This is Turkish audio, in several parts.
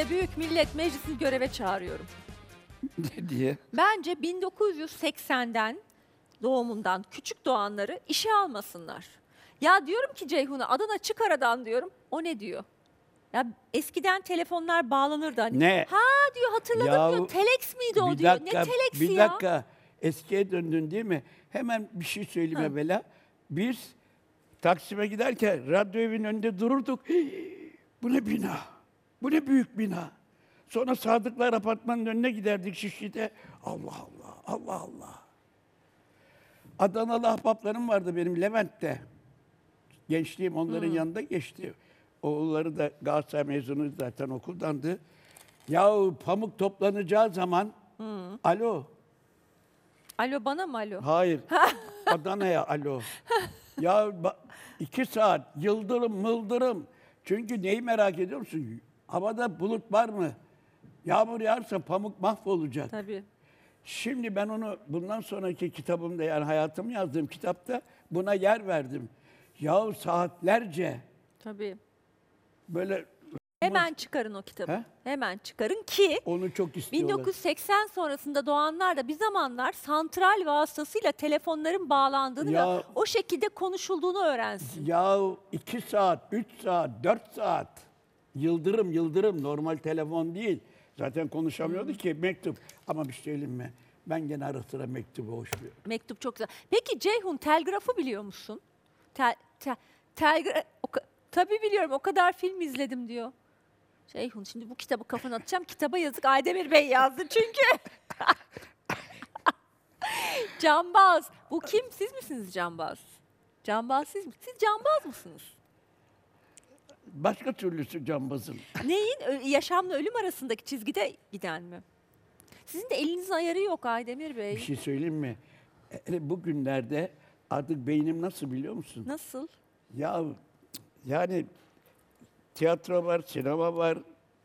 Türkiye Büyük Millet Meclisi'ni göreve çağırıyorum. Ne diye? Bence 1980'den doğumundan küçük doğanları işe almasınlar. Ya diyorum ki Ceyhun'a adına çık aradan diyorum. O ne diyor? Ya eskiden telefonlar bağlanırdı hani. Ne? Ha diyor hatırladım Yahu, diyor. Telex miydi o bir diyor. dakika, ne teleksi bir ya? dakika. Eskiye döndün değil mi? Hemen bir şey söyleyeyim Ha. evvela. Biz Taksim'e giderken radyo evinin önünde dururduk. "Hii, Bu ne bina? Bu ne büyük bina? Sonra Sadıklar Apartmanı'nın önüne giderdik Şişli'de. Allah Allah, Allah Allah. Adanalı ahbaplarım vardı benim Levent'te. Gençliğim onların yanında geçti. Oğulları da Galatasaray mezunu zaten okuldandı. Yahu pamuk toplanacağı zaman, alo, Alo bana mı alo? hayır, Adana'ya alo. ya iki saat, yıldırım, mıldırım. Çünkü neyi merak ediyor musun? Havada bulut var mı? Yağmur yağarsa pamuk mahvolacak. Tabii. Şimdi ben onu bundan sonraki kitabımda yani hayatımı yazdığım kitapta buna yer verdim. Yahu saatlerce Tabii. böyle Hemen çıkarın o kitabı. He? Hemen çıkarın ki onu çok istiyorlar. 1980 sonrasında doğanlar da bir zamanlar santral vasıtasıyla telefonların bağlandığını Ya- ve o şekilde konuşulduğunu öğrensin. Yahu iki saat, üç saat, dört saat. Yıldırım yıldırım normal telefon değil. Zaten konuşamıyordu ki mektup. Ama bir şey söyleyeyim mi? Ben gene ara sıra mektubu hoşluyorum. Mektup çok güzel. Peki Ceyhun telgrafı biliyor musun? Tel, tel, telgra- tabii biliyorum o kadar film izledim diyor. Ceyhun şimdi bu kitabı kafana atacağım. Kitaba yazık Aydemir Bey yazdı çünkü. Cambaz. Bu kim? Siz misiniz Cambaz? Cambaz siz mi? Siz Cambaz mısınız? Başka türlüsü cambazın. Neyin? Yaşamla ölüm arasındaki çizgide giden mi? Sizin de elinizin ayarı yok Aydemir Bey. Bir şey söyleyeyim mi? Hele bugünlerde artık beynim nasıl biliyor musun? Nasıl? Ya yani tiyatro var, sinema var,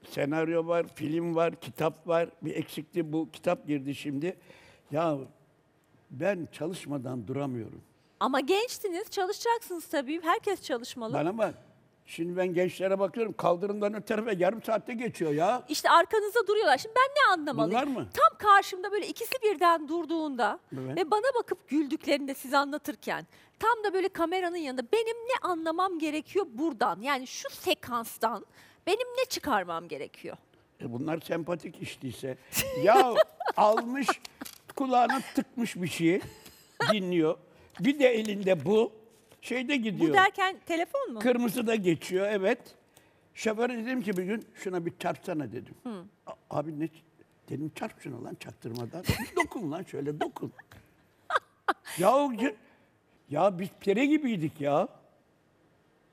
senaryo var, film var, kitap var. Bir eksikti bu kitap girdi şimdi. Ya ben çalışmadan duramıyorum. Ama gençtiniz, çalışacaksınız tabii. Herkes çalışmalı. Bana bak. Şimdi ben gençlere bakıyorum kaldırımdan öte tarafa yarım saatte geçiyor ya. İşte arkanızda duruyorlar. Şimdi ben ne anlamalıyım? Bunlar mı? Tam karşımda böyle ikisi birden durduğunda Evet. ve bana bakıp güldüklerinde siz anlatırken tam da böyle kameranın yanında benim ne anlamam gerekiyor buradan? Yani şu sekanstan benim ne çıkarmam gerekiyor? E bunlar sempatik iştiyse. ya almış kulağına tıkmış bir şeyi dinliyor. Bir de elinde bu şeyde gidiyor. Bu derken telefon mu? Kırmızı da geçiyor evet. Şoföre dedim ki bir gün şuna bir çarpsana dedim. A- Abi ne dedim çarp şuna lan çaktırmadan. dokun lan şöyle dokun. ya, o ya biz pire gibiydik ya.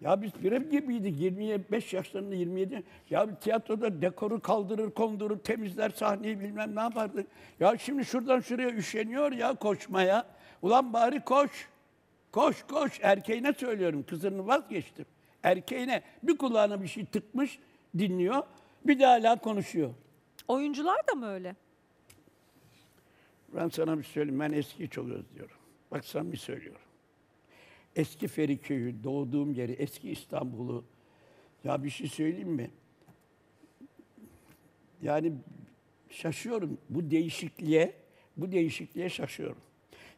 Ya biz pire gibiydik 25 yaşlarında 27. Ya bir tiyatroda dekoru kaldırır, kondurur, temizler sahneyi bilmem ne yapardık. Ya şimdi şuradan şuraya üşeniyor ya koşmaya. Ulan bari koş. Koş koş erkeğine söylüyorum kızını vazgeçtim. Erkeğine bir kulağına bir şey tıkmış dinliyor bir de hala konuşuyor. Oyuncular da mı öyle? Ben sana bir söyleyeyim ben eskiyi çok özlüyorum. Bak bir söylüyorum. Eski Feriköy'ü, doğduğum yeri, eski İstanbul'u. Ya bir şey söyleyeyim mi? Yani şaşıyorum bu değişikliğe, bu değişikliğe şaşıyorum.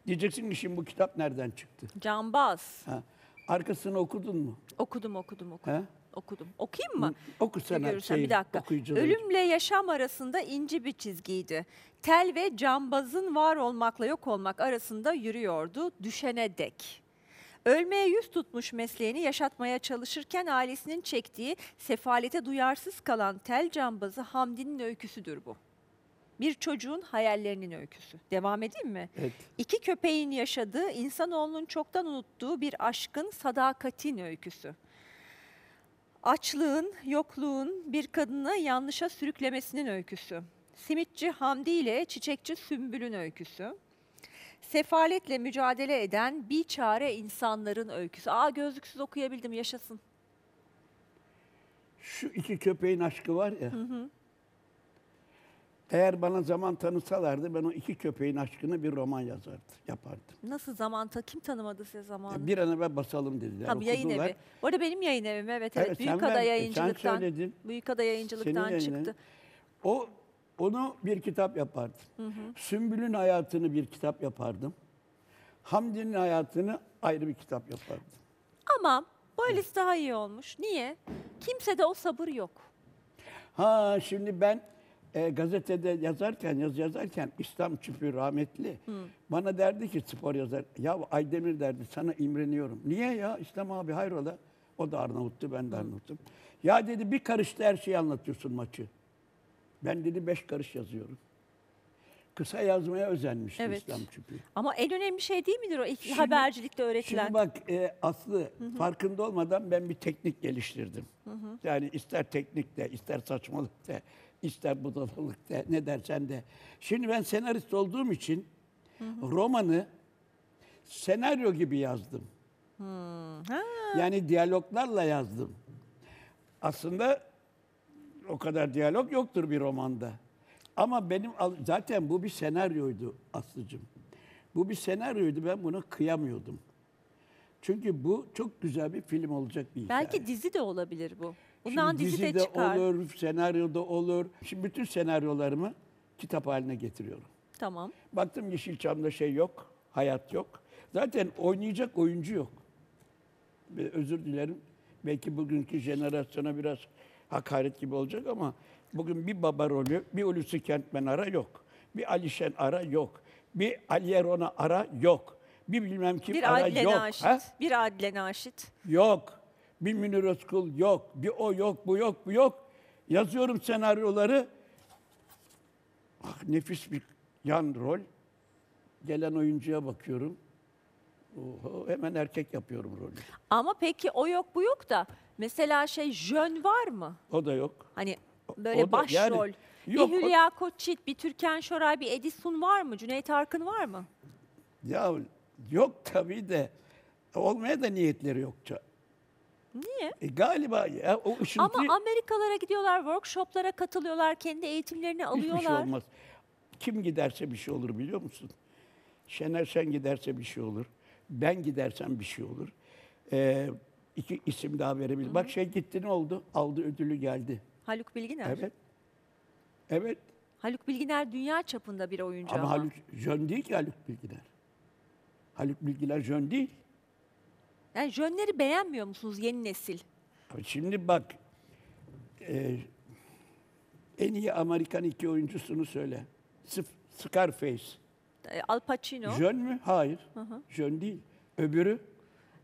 Diyeceksin ki şimdi bu kitap nereden çıktı? Cambaz. Ha. Arkasını okudun mu? Okudum, okudum, okudum. Ha? Okudum. Okuyayım mı? Okusana Görürsen şey, bir dakika. Ölümle yaşam arasında ince bir çizgiydi. Tel ve cambazın var olmakla yok olmak arasında yürüyordu düşene dek. Ölmeye yüz tutmuş mesleğini yaşatmaya çalışırken ailesinin çektiği sefalete duyarsız kalan tel cambazı Hamdi'nin öyküsüdür bu. Bir çocuğun hayallerinin öyküsü. Devam edeyim mi? Evet. İki köpeğin yaşadığı, insanoğlunun çoktan unuttuğu bir aşkın, sadakatin öyküsü. Açlığın, yokluğun bir kadını yanlışa sürüklemesinin öyküsü. Simitçi Hamdi ile çiçekçi Sümbül'ün öyküsü. Sefaletle mücadele eden bir çare insanların öyküsü. Aa gözlüksüz okuyabildim yaşasın. Şu iki köpeğin aşkı var ya. Eğer bana zaman tanısalardı ben o iki köpeğin aşkını bir roman yazardım, yapardım. Nasıl zaman ta kim tanımadı size zamanı? Bir an evvel basalım dediler. Tabii yayın okudular. evi. Bu arada benim yayın evim evet evet. Evet, Büyükada yayıncılıktan. söyledin. Büyükada yayıncılıktan çıktı. O onu bir kitap yapardım. Sümbül'ün hayatını bir kitap yapardım. Hamdi'nin hayatını ayrı bir kitap yapardım. Ama böylesi daha iyi olmuş. Niye? Kimsede o sabır yok. Ha şimdi ben e, gazetede yazarken, yaz yazarken İslam Çipi rahmetli bana derdi ki spor yazar. Ya Aydemir derdi sana imreniyorum. Niye ya İslam abi hayrola? O da Arnavut'tu, ben de Arnavut'um. Ya dedi bir karışta her şeyi anlatıyorsun maçı. Ben dedi beş karış yazıyorum. Kısa yazmaya özenmişti Evet. İslam Çipi. Ama en önemli şey değil midir o ilk Şimdi- habercilikte öğretilen? Şimdi bak e, Aslı farkında olmadan ben bir teknik geliştirdim. Yani ister teknik de, ister saçmalık de, ister budalalık de, ne dersen de. Şimdi ben senarist olduğum için romanı senaryo gibi yazdım. Ha, Yani diyaloglarla yazdım. Aslında o kadar diyalog yoktur bir romanda. Ama benim zaten bu bir senaryoydu Aslı'cığım. Bu bir senaryoydu ben bunu kıyamıyordum. Çünkü bu çok güzel bir film olacak bir hikaye. belki dizi de olabilir bu. Şimdi Bundan dizi de çıkar. olur, senaryoda olur. Şimdi bütün senaryolarımı kitap haline getiriyorum. Tamam. Baktım Yeşilçam'da şey yok, hayat yok. Zaten oynayacak oyuncu yok. Özür dilerim. Belki bugünkü jenerasyona biraz hakaret gibi olacak ama bugün bir baba rolü, bir Hulusi Kentmen ara yok. Bir Alişen ara yok. Bir Ali Erona ara yok. Bir bilmem kim Bir ara Adile yok. Naşit. Ha? Bir Adile Naşit. Yok. Bir Münir Özkul yok. Bir o yok, bu yok, bu yok. Yazıyorum senaryoları. Ah, nefis bir yan rol. Gelen oyuncuya bakıyorum. Oho, hemen erkek yapıyorum rolü. Ama peki o yok bu yok da mesela şey jön var mı? O da yok. Hani böyle O da- başrol. yani- Yok, bir o- Hülya Koçyiğit, bir Türkan Şoray, bir Edison var mı? Cüneyt Arkın var mı? Ya yok tabii de olmaya da niyetleri yok. ça- Niye? E, galiba ya o ışıntı Ama Amerikalara gidiyorlar, workshoplara katılıyorlar, kendi eğitimlerini hiçbir şey alıyorlar. olmaz. Kim giderse bir şey olur biliyor musun? Şener Şen giderse bir şey olur. Ben gidersem bir şey olur. Ee, iki isim daha verebilirim. Bak şey gitti ne oldu? Aldı ödülü geldi. Haluk Bilginer. Evet. Evet. Haluk Bilginer dünya çapında bir oyuncu ama. Ama Haluk jön değil ki Haluk Bilginer. Haluk Bilginer jön değil. Yani jönleri beğenmiyor musunuz yeni nesil? Şimdi bak, e, en iyi Amerikan iki oyuncusunu söyle. Scarface. Ee, Al Pacino. Jön mü? Hayır. Jön değil. Öbürü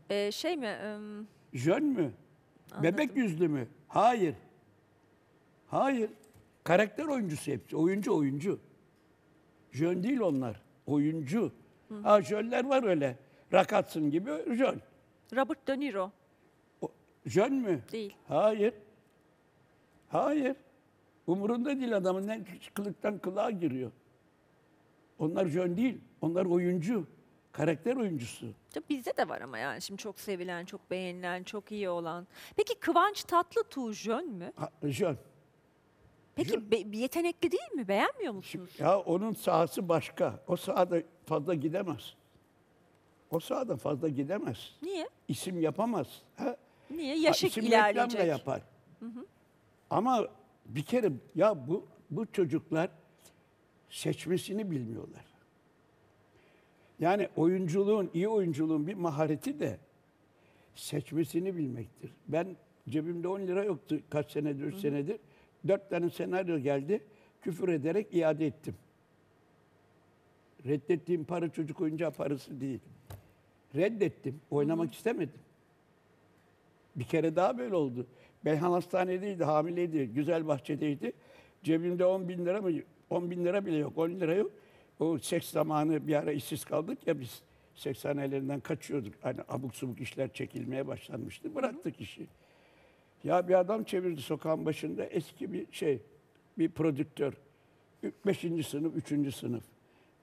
Ee, şey mi? ım, jön mü? Bebek yüzlü mü? Hayır. Hayır. Karakter oyuncusu hepsi. Oyuncu oyuncu. Jön değil onlar. Oyuncu. Ha jönler var öyle. Rakatsın gibi jön. Robert De Niro. Jön mü? Değil. Hayır. Hayır. Umurunda değil adamın ne kılıktan kılığa giriyor. Onlar jön değil. Onlar oyuncu. Karakter oyuncusu. Tabii Bizde de var ama yani şimdi çok sevilen, çok beğenilen, çok iyi olan. Peki Kıvanç Tatlıtuğ jön mü? Ha, jön. Peki be- yetenekli değil mi? Beğenmiyor musunuz? Ya onun sahası başka. O sahada fazla gidemez. O sahada fazla gidemez. Niye? İsim yapamaz. Ha? Niye? Ha, Yaşı isim reklamla ilerleyecek. yapar. Ama bir kere ya bu bu çocuklar seçmesini bilmiyorlar. Yani oyunculuğun, iyi oyunculuğun bir mahareti de seçmesini bilmektir. Ben cebimde 10 lira yoktu kaç senedir, 3 senedir. Dört tane senaryo geldi. Küfür ederek iade ettim. Reddettiğim para çocuk oyuncağı parası değil. Reddettim. Oynamak istemedim. Bir kere daha böyle oldu. Beyhan hastanedeydi, hamileydi, güzel bahçedeydi. Cebimde 10 bin lira mı? 10 bin lira bile yok, 10 lira yok. O seks zamanı bir ara işsiz kaldık ya biz. Seksanelerinden kaçıyorduk. Hani abuk subuk işler çekilmeye başlanmıştı. Bıraktık işi. Ya bir adam çevirdi sokağın başında eski bir şey, bir prodüktör. Ü- Beşinci sınıf, üçüncü sınıf.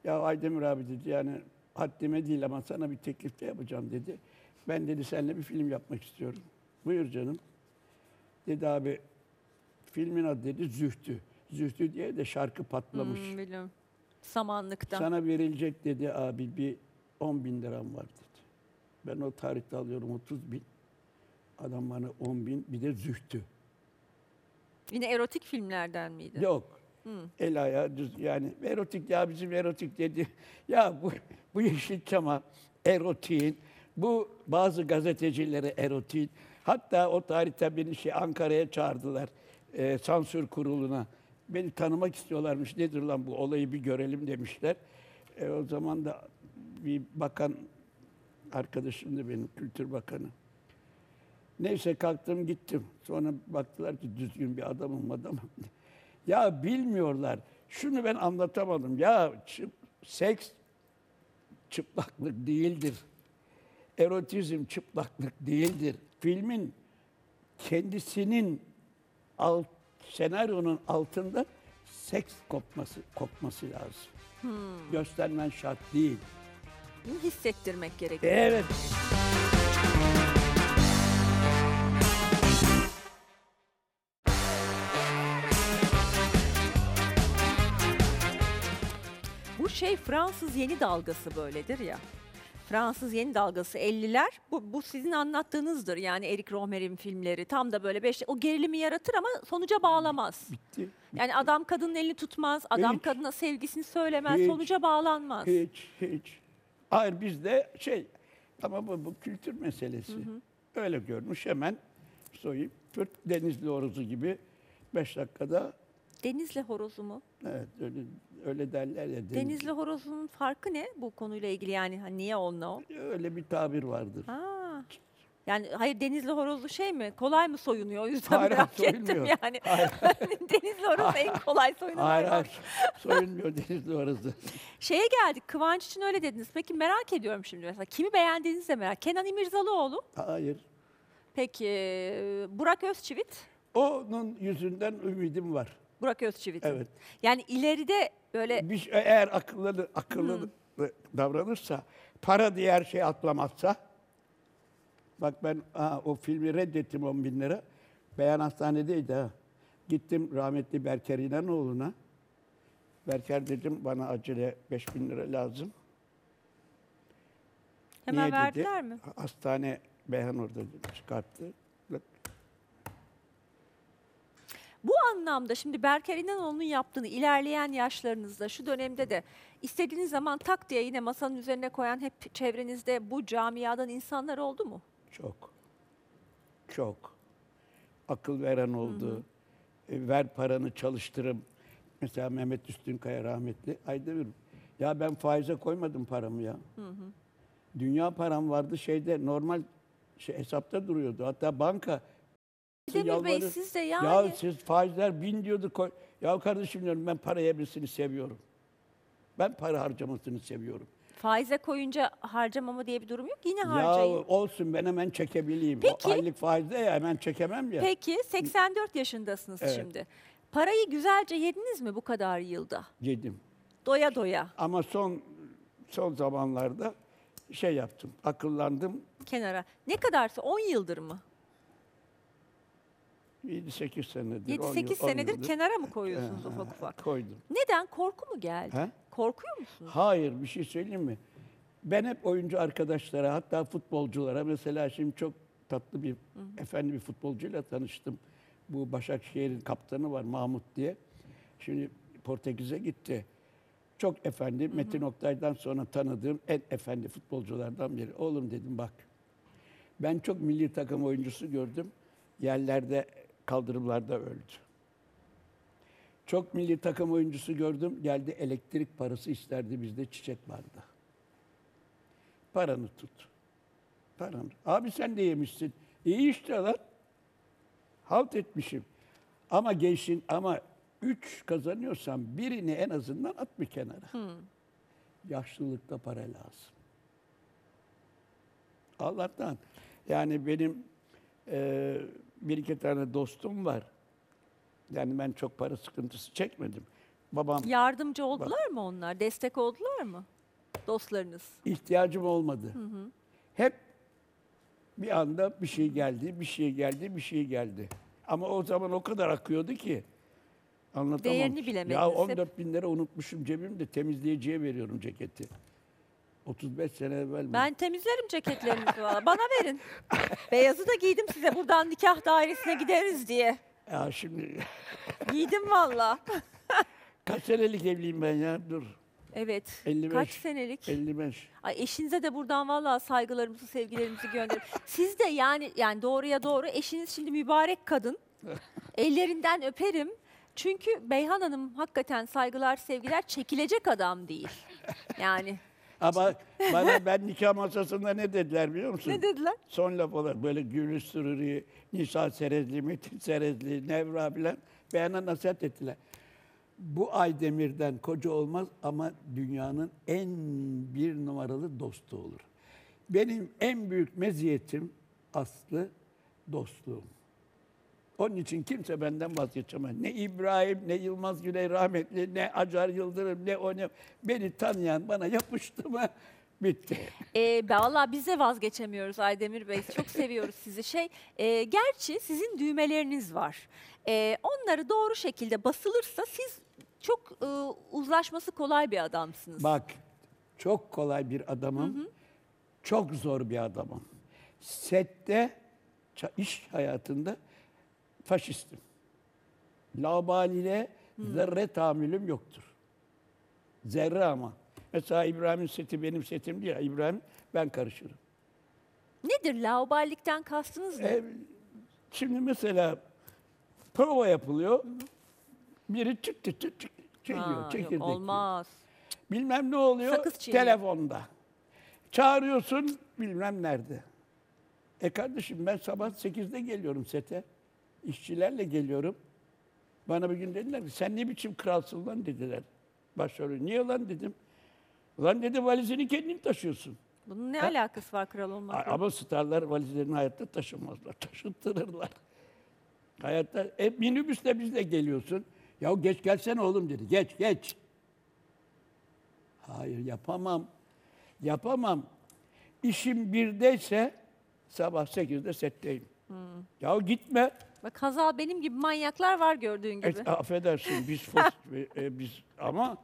Ya Aydemir abi dedi yani haddime değil ama sana bir teklif de yapacağım dedi. Ben dedi seninle bir film yapmak istiyorum. Buyur canım. Dedi abi filmin adı dedi Zühtü. Zühtü diye de şarkı patlamış. Hmm, biliyorum. Samanlıkta. Sana verilecek dedi abi bir 10 bin liram var dedi. Ben o tarihte alıyorum 30 bin. Adam bana 10 bin bir de zühtü. Yine erotik filmlerden miydi? Yok. El ayağı düz yani erotik ya bizim erotik dedi. Ya bu bu Yeşilçam'a erotiğin, bu bazı gazetecilere erotiğin. Hatta o tarihte beni şey Ankara'ya çağırdılar. e, sansür kuruluna. Beni tanımak istiyorlarmış. Nedir lan bu olayı bir görelim demişler. E, o zaman da bir bakan arkadaşımdı benim, Kültür Bakanı. Neyse kalktım gittim. Sonra baktılar ki düzgün bir adamım adamım. Ya bilmiyorlar. Şunu ben anlatamadım. Ya çı- seks çıplaklık değildir. Erotizm çıplaklık değildir. Filmin kendisinin alt, senaryonun altında seks kopması kopması lazım. Göstermen şart değil. Bunu hissettirmek gerekiyor. Evet. Şey Fransız yeni dalgası böyledir ya. Fransız yeni dalgası 50'ler. Bu, bu sizin anlattığınızdır yani Eric Rohmer'in filmleri. Tam da böyle beş, o gerilimi yaratır ama sonuca bağlamaz. Bitti. Yani adam kadının elini tutmaz, adam Hiç. kadına sevgisini söylemez, Hiç. sonuca bağlanmaz. Hiç, hiç. Hayır bizde şey ama bu, bu kültür meselesi. Öyle görmüş hemen soyup pırt denizli oruzu gibi beş dakikada Denizli horozu mu? evet öyle, öyle derler ya. deniz- Denizli horozunun farkı ne bu konuyla ilgili yani hani niye onunla o? Öyle bir tabir vardır. Ha. Yani hayır denizli horozlu şey mi? Kolay mı soyunuyor? O yüzden Hayır, merak hayır, ettim yani. denizli horoz en kolay soyunan Hayır hayır. Soyunmuyor denizli oruzu. Şeye geldik. Kıvanç için öyle dediniz. Peki merak ediyorum şimdi mesela. Kimi beğendiğinizi de merak. Kenan İmirzalıoğlu. Hayır. Peki Burak Özçivit. Onun yüzünden ümidim var. Burak Özçivit. Evet. Yani ileride böyle Bir, eğer akıllı akıllı davranırsa, para diye her şey atlamazsa, bak ben ha, o filmi reddettim 10 bin lira. Beyan Hastane'deydi ha. Gittim rahmetli Berker İnanoğlu'na. Berker dedim bana acele 5 bin lira lazım. hemen Niye dedi? verdiler mi? Hastane beyan orada çıkarttı. Bu anlamda şimdi Berker İnanoğlu'nun yaptığını ilerleyen yaşlarınızda şu dönemde de istediğiniz zaman tak diye yine masanın üzerine koyan hep çevrenizde bu camiadan insanlar oldu mu? Çok. Çok. Akıl veren oldu. E, ver paranı çalıştırım. Mesela Mehmet Üstünkaya rahmetli. Aydemir. Ya ben faize koymadım paramı ya. Dünya param vardı şeyde normal şey, hesapta duruyordu. Hatta banka Demir Bey yalvarır. siz de Ya yani siz faizler bin diyordu koy. Ya kardeşim diyorum ben para yemesini seviyorum. Ben para harcamasını seviyorum. faize koyunca harcamama diye bir durum yok. Yine Ya harcayın. olsun ben hemen çekebileyim. Peki. O aylık faizde ya hemen çekemem ya. Peki 84 yaşındasınız Evet. şimdi. Parayı güzelce yediniz mi bu kadar yılda? Yedim. Doya doya Ama son son zamanlarda şey yaptım. Akıllandım. kenara. Ne kadarsa 10 yıldır mı? 7-8 senedir. 10 7-8 yıl- 10 senedir yıldır. kenara mı koyuyorsunuz Ha, ufak ufak? Koydum. Neden? Korku mu geldi? He? Korkuyor musunuz? Hayır bir şey söyleyeyim mi? Ben hep oyuncu arkadaşlara hatta futbolculara mesela şimdi çok tatlı bir efendi bir futbolcuyla tanıştım. Bu Başakşehir'in kaptanı var Mahmut diye. Şimdi Portekiz'e gitti. Çok efendi. Metin Oktay'dan sonra tanıdığım en efendi futbolculardan biri. Oğlum dedim bak. Ben çok milli takım oyuncusu gördüm. Yerlerde, kaldırımlarda öldü. Çok milli takım oyuncusu gördüm. Geldi elektrik parası isterdi bizde çiçek vardı. Paranı tut. Paranı. Abi sen de yemişsin. İyi işte lan. Halt etmişim. Ama gençsin ama üç kazanıyorsan birini en azından at bir kenara. Yaşlılıkta para lazım. Allah'tan. Yani benim eee, bir iki tane dostum var. Yani ben çok para sıkıntısı çekmedim. Babam Yardımcı oldular mı onlar? Destek oldular mı? Dostlarınız. ihtiyacım olmadı. Hep bir anda bir şey geldi, bir şey geldi, bir şey geldi. Ama o zaman o kadar akıyordu ki Anlatamam. Değerini bilemediniz Ya hep. 14 bin lira unutmuşum cebimde temizleyiciye veriyorum ceketi. 35 sene evvel mi? Ben temizlerim ceketlerinizi valla. Bana verin. Beyazı da giydim size buradan nikah dairesine gideriz diye. Ya şimdi Giydim valla. kaç senelik evliyim ben ya? Dur. Evet. 55. Kaç senelik? 55. Ay eşinize de buradan valla saygılarımızı, sevgilerimizi gönderin. Siz de yani yani doğruya doğru eşiniz şimdi mübarek kadın. Ellerinden öperim. Çünkü Beyhan Hanım hakikaten saygılar, sevgiler çekilecek adam değil. Yani Ama bana ben nikah masasında ne dediler biliyor musun? ne dediler? Son laf olarak böyle Gülü Süruri, Nisa Serezli, Metin Serezli, Nevra bilen beyana nasihat ettiler. Bu Aydemir'den koca olmaz ama dünyanın en bir numaralı dostu olur. Benim en büyük meziyetim aslı dostluğum. Onun için kimse benden vazgeçemez. Ne İbrahim, ne Yılmaz Güney rahmetli, ne Acar Yıldırım, ne o ne. Beni tanıyan bana yapıştı mı bitti. Ee, valla biz de vazgeçemiyoruz Aydemir Bey. Çok seviyoruz sizi. Şey, e, gerçi sizin düğmeleriniz var. E, onları doğru şekilde basılırsa siz çok e, uzlaşması kolay bir adamsınız. Bak çok kolay bir adamım. Çok zor bir adamım. Sette, iş hayatında faşistim. Labalile zerre tahammülüm yoktur. Zerre ama. Mesela İbrahim'in seti benim setim değil. İbrahim ben karışırım. Nedir lauballikten kastınız ne? E, şimdi mesela prova yapılıyor. Biri çıktı çıktı çıktı çekiyor, Ha, yok, çekirdek olmaz. Bilmem ne oluyor Sakız çiğniyor. telefonda. Çağırıyorsun bilmem nerede. E kardeşim ben sabah 8'de geliyorum sete. İşçilerle geliyorum. Bana bir gün dediler ki sen ne biçim kralsın lan dediler. Başrolü. Niye lan dedim. Lan dedi valizini kendin taşıyorsun. Bunun ne Ha? alakası var kral olmakla? Ama starlar valizlerini hayatta taşımazlar. Taşıttırırlar. Hayatta e, minibüsle bizle geliyorsun. Ya geç gelsene oğlum dedi. Geç geç. Hayır yapamam. Yapamam. İşim birdeyse sabah sekizde setteyim. Ya gitme. Bak Hazal benim gibi manyaklar var gördüğün gibi. E, affedersin biz fos, e, e, biz ama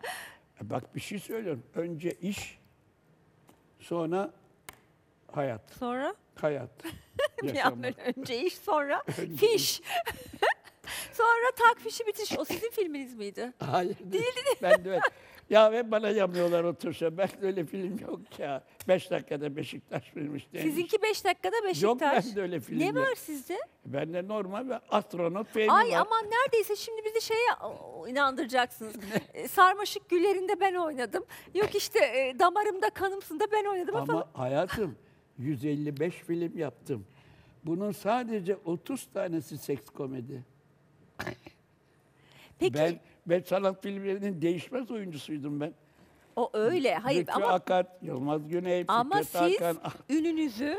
e, bak bir şey söylüyorum. Önce iş sonra hayat. Sonra Hayat. bir an önce iş sonra fiş. sonra tak fişi bitiş. O sizin filminiz miydi? Hayır değil. Ben de öyle. Ya ve bana yamıyorlar otursa. Ben öyle film yok ya. Beş dakikada Beşiktaş filmi işte. Sizinki 5 dakikada Beşiktaş. Yok bende öyle film Ne yok. var sizde? Bende normal ve astronot filmi Ay var. aman neredeyse şimdi bizi şeye inandıracaksınız. E, Sarmaşık güllerinde ben oynadım. Yok işte e, damarımda kanımsında ben oynadım Ama falan. hayatım 155 film yaptım. Bunun sadece 30 tanesi seks komedi. Peki Ben ben sanat filmlerinin değişmez oyuncusuydum ben. o öyle. Hayır Lütfü ama Akar, Yılmaz Güney, ama Fikret siz Hakan, ah, ününüzü,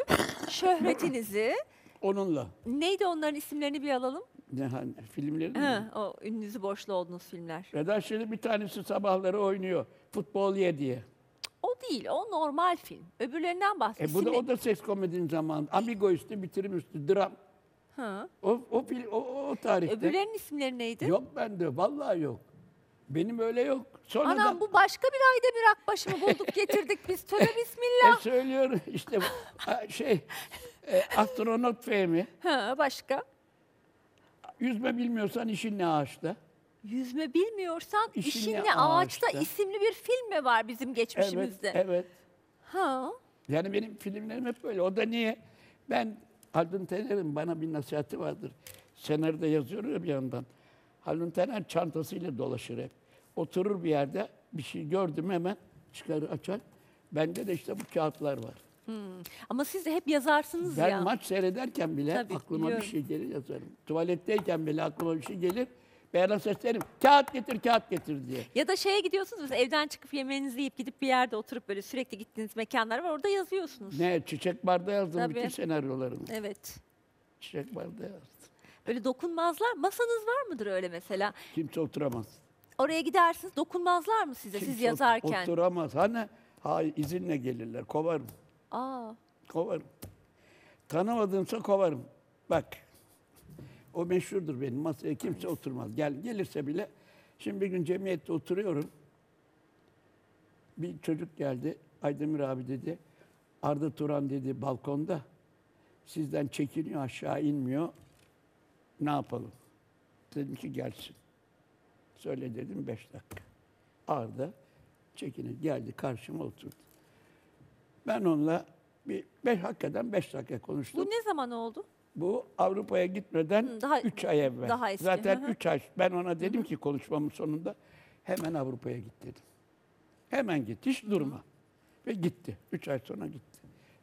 şöhretinizi onunla. neydi onların isimlerini bir alalım. Ne, hani, filmlerini mi? O ününüzü borçlu olduğunuz filmler. Vedat Şen'in bir tanesi sabahları oynuyor. Futbol ye diye. O değil, o normal film. Öbürlerinden E bahsediyorum. bu da o da seks komedinin zamanı. Amigo üstü, bitirim üstü, dram. Ha. O o o, o, tarihte. Öbürlerinin isimleri neydi? Yok bende, vallahi yok. Benim öyle yok. Sonra Anam da bu başka bir Aydemir Akbaş'ı mı bulduk getirdik biz? Tövbe e, bismillah. söylüyorum işte şey e, astronot Fehmi. Ha, başka? Yüzme bilmiyorsan işin ne ağaçta? Yüzme bilmiyorsan İşin işin ne ağaçta ağaçta? isimli bir film mi var bizim Evet, geçmişimizde? evet. Ha. Yani benim filmlerim hep böyle. O da niye? Ben Haldun Taner'in bana bir nasihati vardır. Senaryoda yazıyor ya bir yandan. Haldun Taner çantasıyla dolaşır hep. Oturur bir yerde bir şey gördüm hemen çıkarır açar. Bende de işte bu kağıtlar var. Ama siz de hep yazarsınız Ben ya. maç seyrederken bile Tabii, aklıma biliyorum. bir şey gelir yazarım. Tuvaletteyken bile aklıma bir şey gelir. Beyana seslerim. Kağıt getir, kağıt getir diye. Ya da şeye gidiyorsunuz evden çıkıp yemeğinizi yiyip gidip bir yerde oturup böyle sürekli gittiğiniz mekanlar var orada yazıyorsunuz. Ne? Çiçek barda yazdım Tabii. bütün senaryolarımı. Evet. Çiçek barda yazdım. Böyle dokunmazlar. Masanız var mıdır öyle mesela? Kimse oturamaz. Oraya gidersiniz dokunmazlar mı size siz Kimse ot- yazarken? Oturamaz. Hani hayır izinle gelirler. Kovarım. Aa. Kovarım. Tanımadımsa kovarım. Bak. O meşhurdur benim. Masaya kimse oturmaz. Gel gelirse bile Şimdi bir gün cemiyette oturuyorum. Bir çocuk geldi. Aydemir abi dedi. Arda Turan dedi balkonda. Sizden çekiniyor aşağı inmiyor. Ne yapalım? Dedim ki gelsin. Söyle dedim beş dakika. Arda çekinir geldi karşıma oturdu. Ben onunla bir beş, hakikaten beş dakika konuştum. Bu ne zaman oldu? Bu Avrupa'ya gitmeden Hı, daha- 3 ay evvel. daha eski, Zaten hı hı. 3 ay. Ben ona dedim ki konuşmamın sonunda hemen Avrupa'ya git dedim. Hemen git, hiç durma. Ve gitti. 3 ay sonra gitti.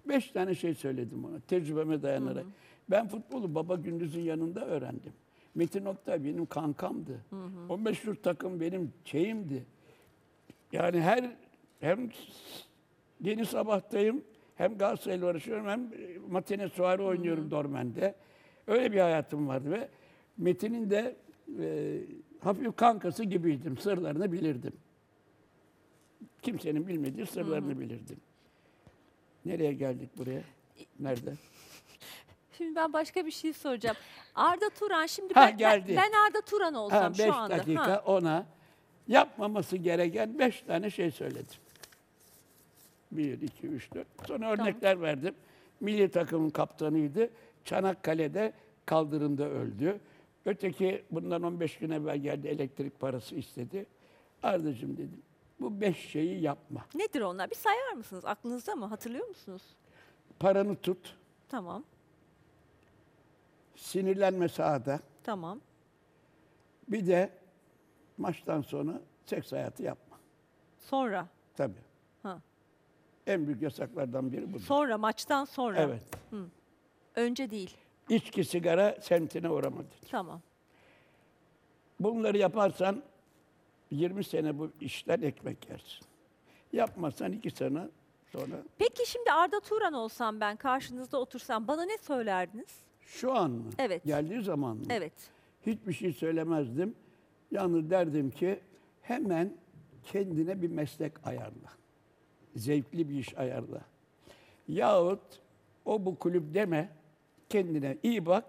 5 tane şey söyledim ona tecrübeme dayanarak. Ben futbolu Baba Gündüz'ün yanında öğrendim. Metin Oktay benim kankamdı. O meşhur takım benim şeyimdi. Yani her hem Yeni Sabah'tayım. Hem Galatasaray'la uğraşıyorum hem e, matine suarı oynuyorum Dormen'de. Öyle bir hayatım vardı ve Metin'in de e, hafif kankası gibiydim. Sırlarını bilirdim. Kimsenin bilmediği sırlarını bilirdim. Nereye geldik buraya? Nerede? Şimdi ben başka bir şey soracağım. Arda Turan şimdi Ha, ben, ben- geldi. ben Arda Turan olsam Ha, beş şu anda. dakika Ha. ona yapmaması gereken beş tane şey söyledim. Bir, iki, üç, dört. Sonra örnekler verdim. Milli takımın kaptanıydı. Çanakkale'de kaldırımda öldü. Öteki bundan 15 gün evvel geldi elektrik parası istedi. Ardacığım dedim bu beş şeyi yapma. Nedir onlar? Bir sayar mısınız? Aklınızda mı? Hatırlıyor musunuz? Paranı tut, Tamam. sinirlenme sahada. Tamam. Bir de maçtan sonra seks hayatı yapma. Sonra. Tabii. En büyük yasaklardan biri budur. Sonra maçtan sonra. Evet. Önce değil. İçki, sigara semtine uğramadı. Tamam. Bunları yaparsan 20 sene bu işten ekmek yersin. Yapmazsan iki sene sonra Peki şimdi Arda Turan olsam ben karşınızda otursam bana ne söylerdiniz? şu an mı? Evet. Geldiği zaman mı? Evet. Hiçbir şey söylemezdim. Yalnız derdim ki hemen kendine bir meslek ayarla. Zevkli bir iş ayarla. Yahut o bu kulüp deme, kendine iyi bak,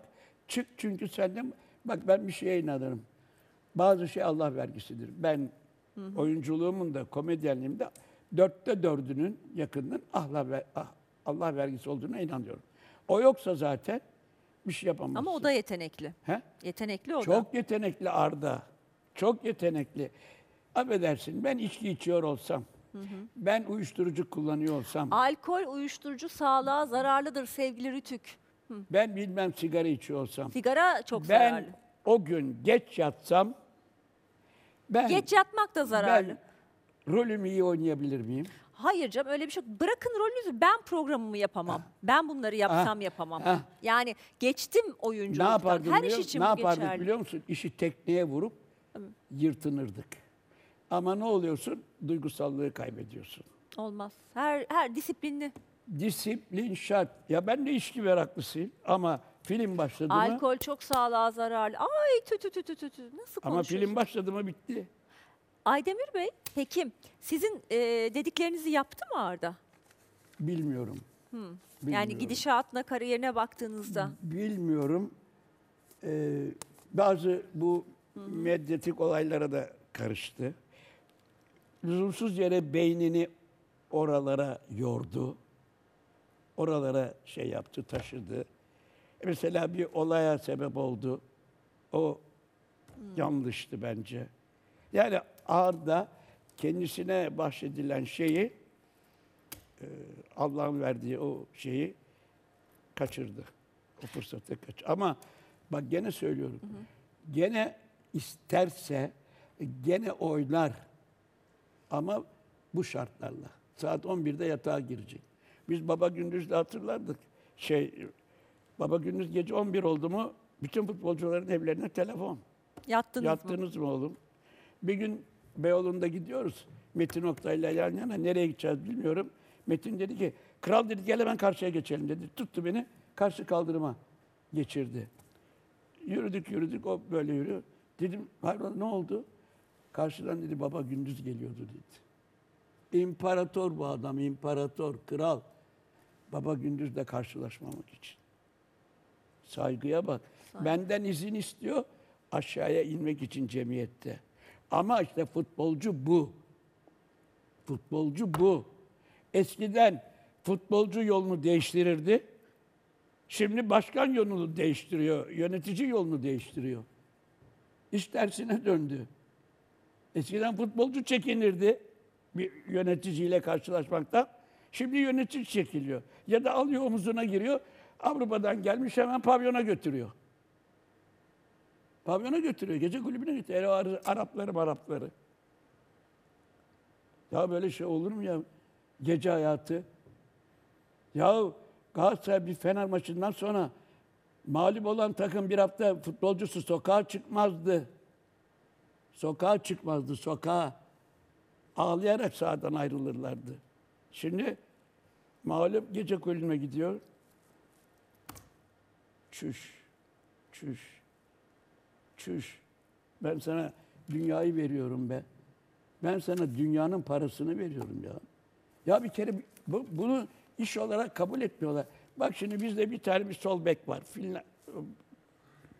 çık çünkü senden... Bak ben bir şeye inanırım. Bazı şey Allah vergisidir. Ben oyunculuğumun da komedyenliğimin de dörtte dördünün yakınının Allah, ver- ah- Allah vergisi olduğuna inanıyorum. O yoksa zaten bir şey yapamazsın. Ama o da yetenekli. He? Yetenekli o da. Çok yetenekli Arda. Çok yetenekli. Affedersin ben içki içiyor olsam, ben uyuşturucu kullanıyor olsam, Alkol, uyuşturucu sağlığa zararlıdır sevgili Rütük. ben bilmem sigara içiyor olsam, Sigara çok ben zararlı. o gün geç yatsam, ben, Geç yatmak da zararlı. ben rolümü iyi oynayabilir miyim? Hayır canım öyle bir şey yok. Bırakın rolünüzü ben programımı yapamam. Ben bunları yapsam yapamam. ah. Yani geçtim Ne oyunculuktan. yapardım Her biliyor, iş için ne yapardık geçerli. biliyor musun? İşi tekneye vurup yırtınırdık. Ama ne oluyorsun? Duygusallığı kaybediyorsun. Olmaz. Her her disiplinli. Disiplin şart. Ya ben de içki meraklısıyım ama film başladı mı? Alkol çok sağlığa zararlı. Ay tü tü tü tü tü tü. Nasıl Ama film başladı mı bitti. Aydemir Bey, hekim. Sizin e, dediklerinizi yaptı mı Arda? Bilmiyorum. Yani Bilmiyorum. gidişatına, kariyerine baktığınızda. Bilmiyorum. Ee, bazı bu medyatik olaylara da karıştı. Lüzumsuz yere beynini oralara yordu. Oralara şey yaptı, taşıdı. Mesela bir olaya sebep oldu. O yanlıştı bence. Yani Arda kendisine bahşedilen şeyi e, Allah'ın verdiği o şeyi kaçırdı. O fırsatı kaç. Ama bak gene söylüyorum. Gene isterse gene oynar. Ama bu şartlarla. Saat 11'de yatağa girecek. Biz Baba Gündüz'de hatırlardık. Şey Baba Gündüz gece 11 oldu mu bütün futbolcuların evlerine telefon. Yattınız mı? Yattınız mı oğlum? Bir gün Beyoğlu'nda gidiyoruz. Metin Oktay'la yan yana. Nereye gideceğiz bilmiyorum. Metin dedi ki, kral dedi gel hemen karşıya geçelim dedi. Tuttu beni, karşı kaldırıma geçirdi. Yürüdük yürüdük, o böyle yürü. Dedim, hayrola ne oldu? Karşıdan dedi, baba gündüz geliyordu dedi. İmparator bu adam, imparator, kral. Baba gündüzle karşılaşmamak için. Saygıya bak. Benden izin istiyor aşağıya inmek için cemiyette. Ama işte futbolcu bu. Futbolcu bu. Eskiden futbolcu yolunu değiştirirdi. Şimdi başkan yolunu değiştiriyor, yönetici yolunu değiştiriyor. İş tersine döndü. Eskiden futbolcu çekinirdi bir yöneticiyle karşılaşmaktan. Şimdi yönetici çekiliyor. Ya da alıyor omuzuna giriyor. Avrupa'dan gelmiş hemen pavyona götürüyor. Pavyona götürüyor. Gece kulübüne götürüyor. Ara- Arapları Arapları. Ya böyle şey olur mu ya? Gece hayatı. Ya Galatasaray bir Fener maçından sonra mağlup olan takım bir hafta futbolcusu sokağa çıkmazdı. Sokağa çıkmazdı, sokağa. Ağlayarak sahadan ayrılırlardı. Şimdi mağlup gece kulübüne gidiyor. Çüş, çüş, çüş. Ben sana dünyayı veriyorum be. Ben sana dünyanın parasını veriyorum ya. Ya bir kere bu- bunu iş olarak kabul etmiyorlar. Bak şimdi bizde bir tane bir sol bek var. Finland,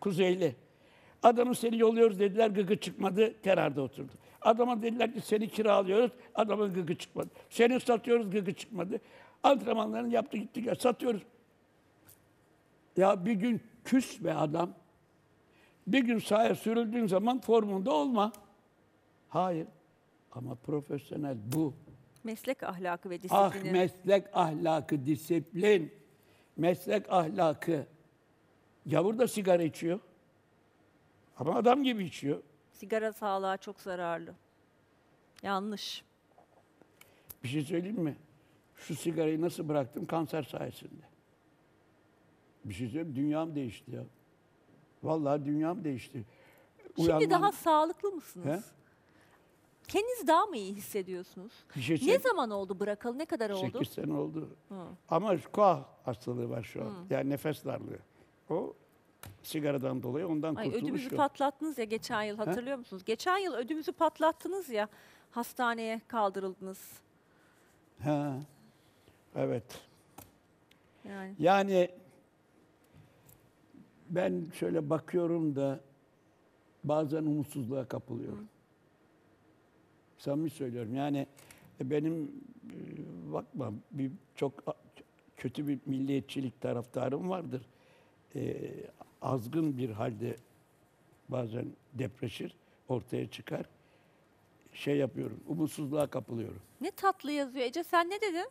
Kuzeyli. Adamı seni yolluyoruz dediler gıgı çıkmadı kenarda oturdu. Adama dediler ki seni kiralıyoruz adamın gıgı çıkmadı. Seni satıyoruz gıgı çıkmadı. Antrenmanlarını yaptı gitti gel satıyoruz. Ya bir gün küs be adam. Bir gün sahaya sürüldüğün zaman formunda olma. Hayır. Ama profesyonel bu. Meslek ahlakı ve Ah disiplini. meslek ahlakı, disiplin. Meslek ahlakı. Gavur da sigara içiyor. Ama adam gibi içiyor. Sigara sağlığa çok zararlı. Yanlış. Bir şey söyleyeyim mi? Şu sigarayı nasıl bıraktım? Kanser sayesinde. Bir şey söyleyeyim mi? Dünyam değişti ya. Vallahi dünyam değişti. Şimdi Uyanmam- daha sağlıklı mısınız? He? Kendinizi daha mı iyi hissediyorsunuz? Bir şey Ne zaman oldu bırakalı? Ne kadar oldu? 8 sene oldu. Hı. Ama koa hastalığı var şu an. Yani nefes darlığı. O sigaradan dolayı ondan Ay kurtuluş ödümüzü yok. patlattınız ya geçen yıl hatırlıyor musunuz? Geçen yıl ödümüzü patlattınız ya hastaneye kaldırıldınız. Ha. Evet. Yani Yani ben şöyle bakıyorum da bazen umutsuzluğa kapılıyorum. Samimi söylüyorum. Yani benim e, bakma bir çok kötü bir milliyetçilik taraftarım vardır. E, azgın bir halde bazen depreşir, ortaya çıkar. Şey yapıyorum, umutsuzluğa kapılıyorum. ne tatlı yazıyor Ece sen ne dedin?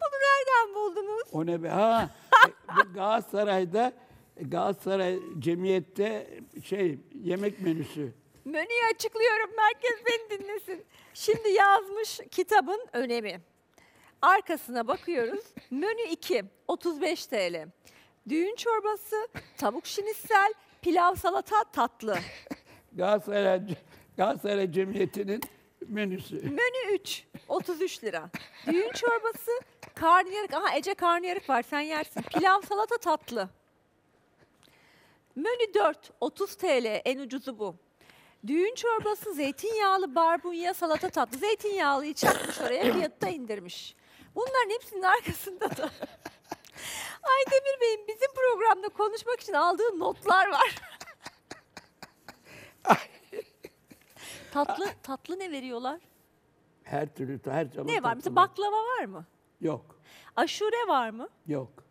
Bunu nereden buldunuz? O ne be? Ha, e, Galatasaray'da Galatasaray cemiyette şey yemek menüsü. Menüyü açıklıyorum. Herkes beni dinlesin. Şimdi yazmış kitabın önemi. Arkasına bakıyoruz. Menü 2, 35 TL. Düğün çorbası, tavuk şinitsel, pilav salata, tatlı. Galatasaray Galatasaray cemiyetinin menüsü. Menü 3, 33 lira. Düğün çorbası, karnıyarık. Aha Ece karnıyarık var sen yersin. Pilav salata, tatlı. Menü 4, 30 TL. En ucuzu bu. Düğün çorbası, zeytinyağlı barbunya, salata tatlı. Zeytinyağlıyı çakmış oraya, fiyatı da indirmiş. Bunların hepsinin arkasında da Aydemir Bey'in bizim programda konuşmak için aldığı notlar var. tatlı tatlı ne veriyorlar? Her türlü her zaman Ne var? tatlı Mesela baklava var mı? Yok. Aşure var mı? Yok.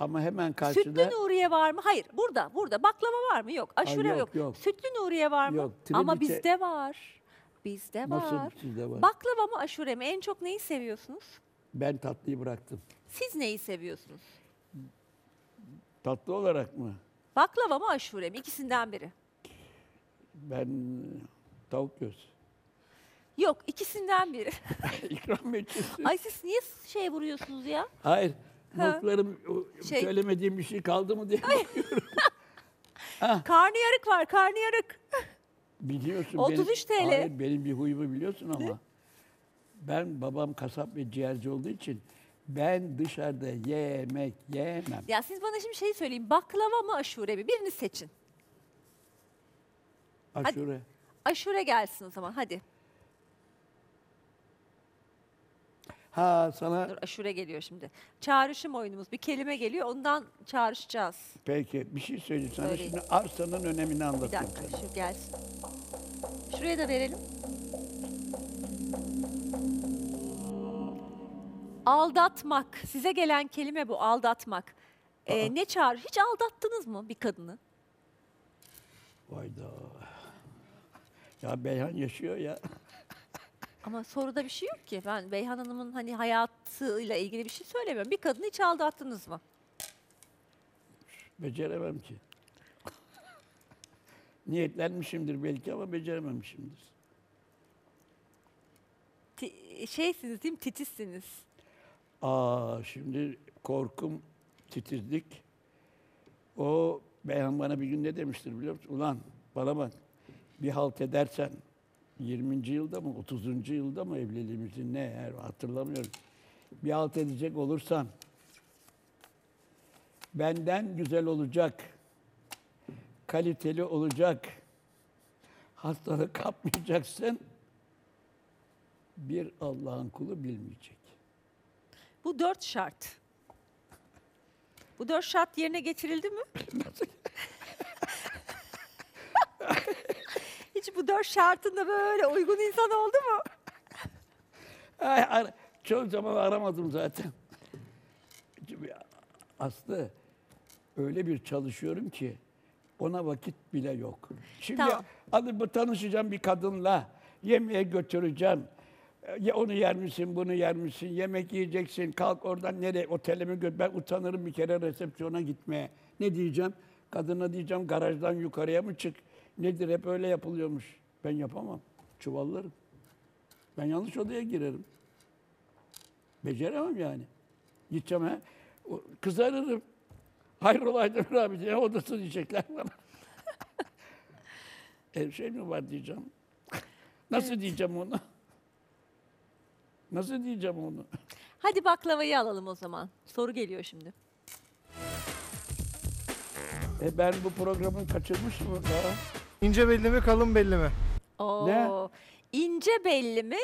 Ama hemen Sütlü karşıda Nuriye var mı? Hayır, burada, burada. Baklava var mı? Yok. Aşure yok, yok. yok. Sütlü Nuriye var mı? Yok, Ama bizde var. Bizde Nasıl var. sizde var? Baklava mı, aşure mi? En çok neyi seviyorsunuz? ben tatlıyı bıraktım. Siz neyi seviyorsunuz? Tatlı olarak mı? Baklava mı, aşure mi? İkisinden biri. Ben tavuk göz. Yok, ikisinden biri. İkram edeceksin. Ay siz niye şey vuruyorsunuz ya? Hayır. Notlarım Şey- söylemediğim bir şey kaldı mı diye bakıyorum. Karnıyarık var, karnıyarık. Biliyorsun 33 benim, TL. Hayır, benim bir huyumu biliyorsun ama. Ben babam kasap ve ciğerci olduğu için ben dışarıda yemek yemem. Ya siz bana şimdi şey söyleyin. Baklava mı, aşure mi? Birini seçin. Aşure. Aşure gelsin o zaman hadi. Ha sana Dur aşure geliyor şimdi. Çağrışım oyunumuz. Bir kelime geliyor ondan çağrışacağız. peki bir şey söyleyeyim sana. Söyleyin. Şimdi arsanın önemini Bir anlatayım. dakika şu gelsin. Şuraya da verelim. Aldatmak. Size gelen kelime bu aldatmak. Ee, ne çağır? Hiç aldattınız mı bir kadını? Vayda. Ya Beyhan yaşıyor ya. Ama soruda bir şey yok ki. Ben Beyhan Hanım'ın hani hayatıyla ilgili bir şey söylemiyorum. Bir kadını hiç aldattınız mı? Beceremem ki. Niyetlenmişimdir belki ama becerememişimdir. Ti- şeysiniz değil mi? Titizsiniz. Aa şimdi korkum, titizlik. O Beyhan bana bir gün ne demiştir biliyor musun? Ulan bana bak bir halt edersen 20. yılda mı 30. yılda mı evliliğimizin ne eğer hatırlamıyorum. Bir halt edecek olursan benden güzel olacak, kaliteli olacak, hastalık kapmayacaksın. Bir Allah'ın kulu bilmeyecek. Bu dört şart. Bu dört şart yerine getirildi mi? Hiç bu dört şartın da böyle uygun insan oldu mu? Ay, ara, çoğu zaman aramadım zaten. Aslı öyle bir çalışıyorum ki ona vakit bile yok. Şimdi Tamam. tanışacağım bir kadınla yemeğe götüreceğim. Ya onu yer misin, bunu yer misin? Yemek yiyeceksin. Kalk oradan nereye? Otele mi götür? Ben utanırım bir kere resepsiyona gitmeye. Ne diyeceğim? Kadına diyeceğim garajdan yukarıya mı çık? Nedir? Hep öyle yapılıyormuş. Ben yapamam. Çuvallarım. Ben yanlış odaya girerim. Beceremem yani. Gideceğim o- Kızarırım. Hayrola Aydemir abi diye odası diyecekler bana. Ev şey mi var diyeceğim. Nasıl diyeceğim onu? Nasıl diyeceğim onu? Hadi baklavayı alalım o zaman. Soru geliyor şimdi. E ben bu programı kaçırmış mı daha? İnce belli mi kalın belli mi? Oo. Ne? İnce belli mi?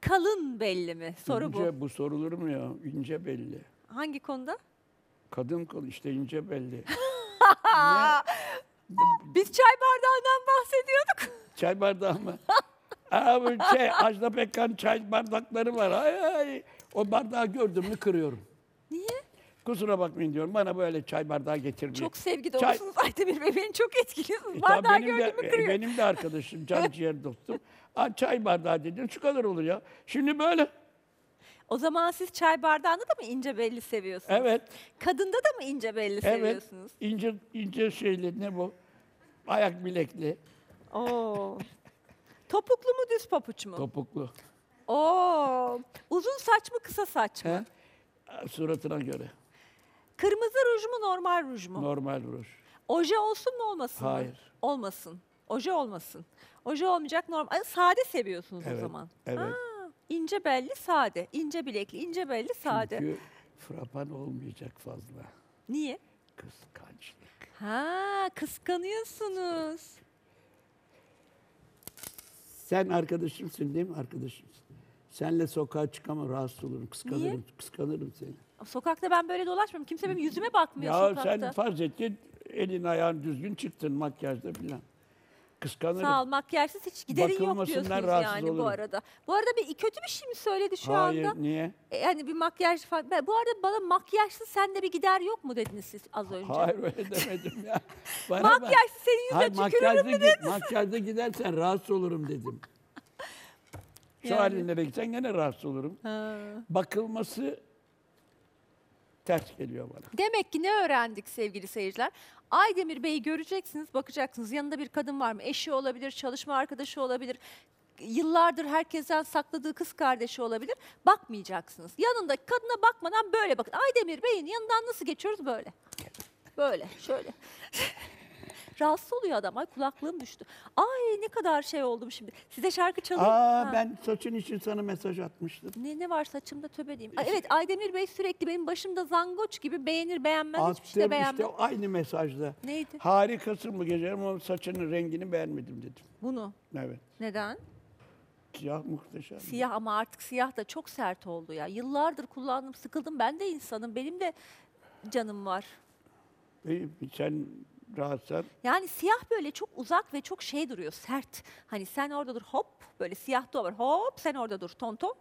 Kalın belli mi? Soru bu. İnce, bu sorulur mu ya? İnce belli. Hangi konuda? Kadın kol işte ince belli. Biz çay bardağından bahsediyorduk. Çay bardağı mı? Aa, bu şey, Ajda Pekkan çay bardakları var. Ay, ay. O bardağı gördüm mü kırıyorum. Kusura bakmayın diyorum. Bana böyle çay bardağı getirmeyin. Çok sevgi Çay- dolusunuz Aydemir Bey. Beni çok etkiliyorsunuz. E, Bardağı tabii benim de, e, kırıyor. benim de arkadaşım, can ciğer dostum. Aa, çay bardağı dedim, şu kadar olur ya. Şimdi böyle. O zaman siz çay bardağında da mı ince belli seviyorsunuz? Evet, Kadında da mı ince belli evet. seviyorsunuz? İnce, ince şeyli ne bu? Ayak bilekli, Oo. Topuklu mu düz papuç mu? topuklu. Oo. Uzun saç mı kısa saç mı? He? Suratına göre. Kırmızı ruj mu normal ruj mu? Normal ruj. Oje olsun mu olmasın mı? Hayır. Olmasın. Oje olmasın. Oje olmayacak normal. Ay, Sade seviyorsunuz o Evet, zaman. evet. Aa, ince belli sade. İnce bilekli ince belli sade. Çünkü frapan olmayacak fazla. Niye? Kıskançlık. Ha kıskanıyorsunuz. Sen arkadaşımsın değil mi arkadaşımsın? Senle sokağa çıkamam, rahatsız olurum, kıskanırım, kıskanırım seni. Sokakta ben böyle dolaşmıyorum. Kimse benim yüzüme bakmıyor Ya sokakta. sen farz et ki elin ayağın düzgün çıktın makyajda filan. Kıskanırım. Sağ ol makyajsız hiç giderin yok Bakılmasından diyorsunuz rahatsız yani bu olurum. arada. Bu arada bir kötü bir şey mi söyledi şu Hayır, anda? niye? E, Yani bir makyaj falan. Ben- Bu arada bana makyajsız sende bir gider yok mu dediniz siz az önce? Hayır öyle demedim ya. Bana bak. Makyajsız senin yüzüne Hayır, tükürürüm makyajda, mü dediniz? makyajda gidersen rahatsız olurum dedim. Şu Yani. halinle de gitsen gene rahatsız olurum. Ha. Bakılması ters geliyor bana. Demek ki ne öğrendik sevgili seyirciler? Aydemir Bey'i göreceksiniz, bakacaksınız. Yanında bir kadın var mı? Eşi olabilir, çalışma arkadaşı olabilir. Yıllardır herkesten sakladığı kız kardeşi olabilir. Bakmayacaksınız. Yanındaki kadına bakmadan böyle bakın. Aydemir Bey'in yanından nasıl geçiyoruz? Böyle. Böyle, şöyle. Rahatsız oluyor adam. Ay kulaklığım düştü. Ay ne kadar şey oldum şimdi. Size şarkı çalayım. Aa Ha. ben saçın için sana mesaj atmıştım. Ne, ne var saçımda töbe diyeyim. Ay, Evet Aydemir Bey sürekli benim başımda zangoç gibi beğenir beğenmez hiçbir şey Attım beğenmez. işte aynı mesajda. Neydi? Harikasın bu gece ama saçının rengini beğenmedim dedim. Bunu. Evet. Neden? Siyah muhteşem. Siyah ama artık siyah da çok sert oldu ya. Yıllardır kullandım, sıkıldım. Ben de insanım. Benim de canım var. İyi, sen rahatsan. Yani siyah böyle çok uzak ve çok şey duruyor, sert. Hani sen orada dur hop, böyle siyah duvar hop sen orada dur ton ton.